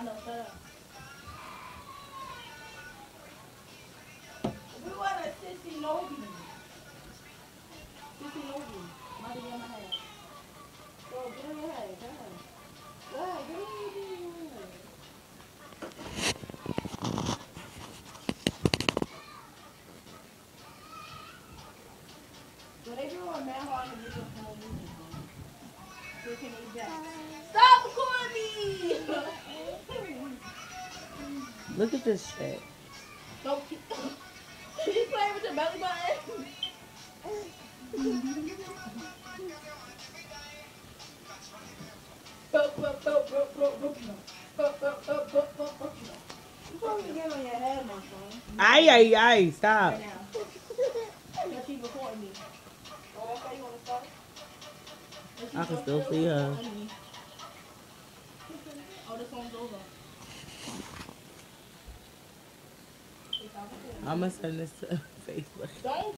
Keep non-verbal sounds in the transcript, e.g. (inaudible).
Ano, Stop recording me! Look at this shit. Don't keep She's playing with your belly button. Ay, ay, ay, stop. Right now. I can still see her. I'm gonna send this to (laughs) Facebook.